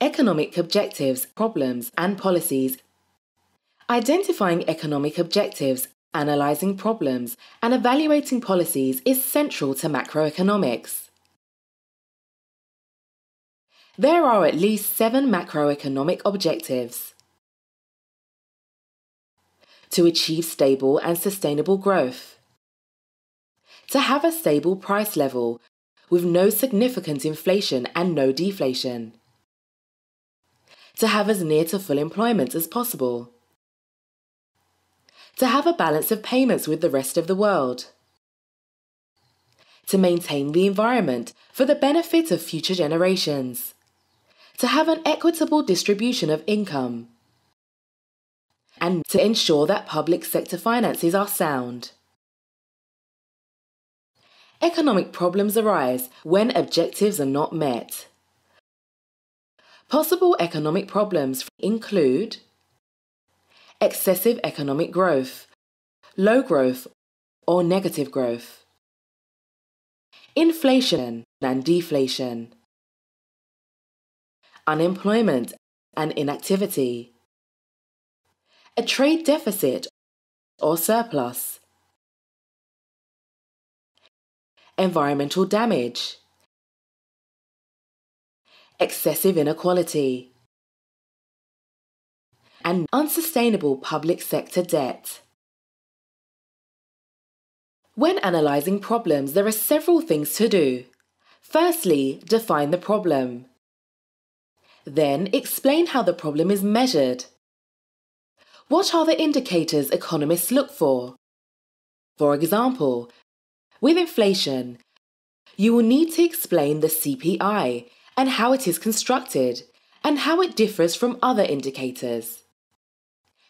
economic objectives, problems, and policies. Identifying economic objectives, analysing problems, and evaluating policies is central to macroeconomics. There are at least seven macroeconomic objectives. To achieve stable and sustainable growth. To have a stable price level with no significant inflation and no deflation. To have as near to full employment as possible. To have a balance of payments with the rest of the world. To maintain the environment for the benefit of future generations to have an equitable distribution of income, and to ensure that public sector finances are sound. Economic problems arise when objectives are not met. Possible economic problems include excessive economic growth, low growth, or negative growth, inflation and deflation. Unemployment and inactivity, a trade deficit or surplus, environmental damage, excessive inequality, and unsustainable public sector debt. When analysing problems, there are several things to do. Firstly, define the problem. Then explain how the problem is measured. What are the indicators economists look for? For example, with inflation, you will need to explain the CPI and how it is constructed and how it differs from other indicators.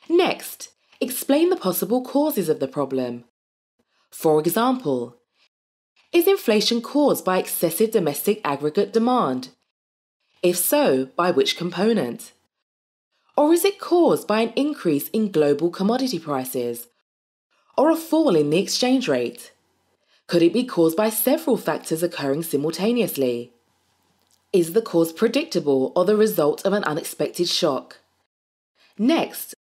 Next, explain the possible causes of the problem. For example, is inflation caused by excessive domestic aggregate demand? If so, by which component? Or is it caused by an increase in global commodity prices? Or a fall in the exchange rate? Could it be caused by several factors occurring simultaneously? Is the cause predictable or the result of an unexpected shock? Next,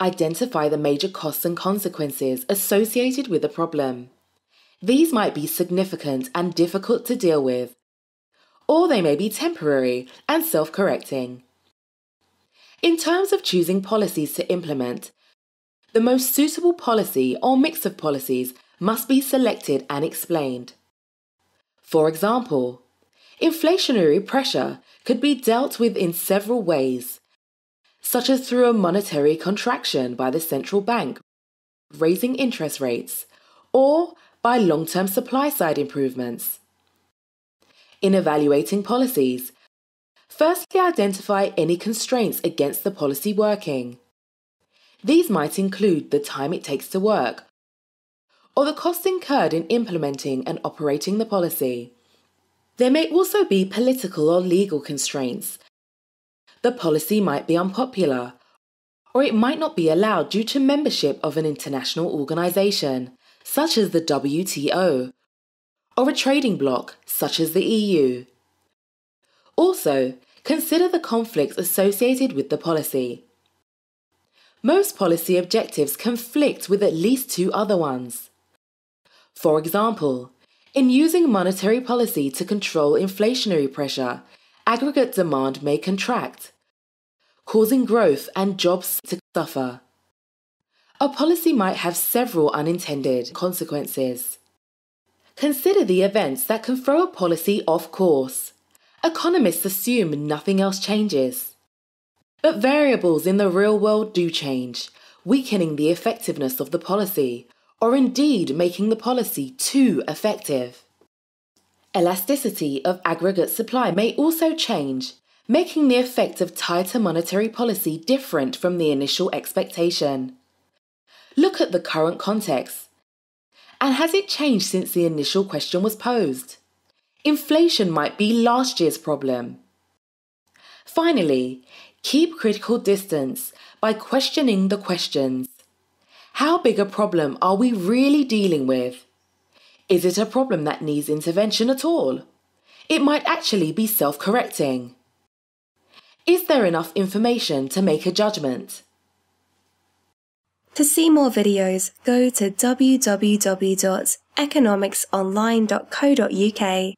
identify the major costs and consequences associated with the problem. These might be significant and difficult to deal with, or they may be temporary and self correcting. In terms of choosing policies to implement, the most suitable policy or mix of policies must be selected and explained. For example, inflationary pressure could be dealt with in several ways, such as through a monetary contraction by the central bank, raising interest rates, or by long term supply side improvements in evaluating policies. Firstly, identify any constraints against the policy working. These might include the time it takes to work, or the cost incurred in implementing and operating the policy. There may also be political or legal constraints. The policy might be unpopular, or it might not be allowed due to membership of an international organisation, such as the WTO, or a trading bloc such as the EU. Also, consider the conflicts associated with the policy. Most policy objectives conflict with at least two other ones. For example, in using monetary policy to control inflationary pressure, aggregate demand may contract, causing growth and jobs to suffer. A policy might have several unintended consequences. Consider the events that can throw a policy off course. Economists assume nothing else changes. But variables in the real world do change, weakening the effectiveness of the policy, or indeed making the policy too effective. Elasticity of aggregate supply may also change, making the effect of tighter monetary policy different from the initial expectation. Look at the current context. And has it changed since the initial question was posed? Inflation might be last year's problem. Finally, keep critical distance by questioning the questions. How big a problem are we really dealing with? Is it a problem that needs intervention at all? It might actually be self correcting. Is there enough information to make a judgment? To see more videos, go to www.economicsonline.co.uk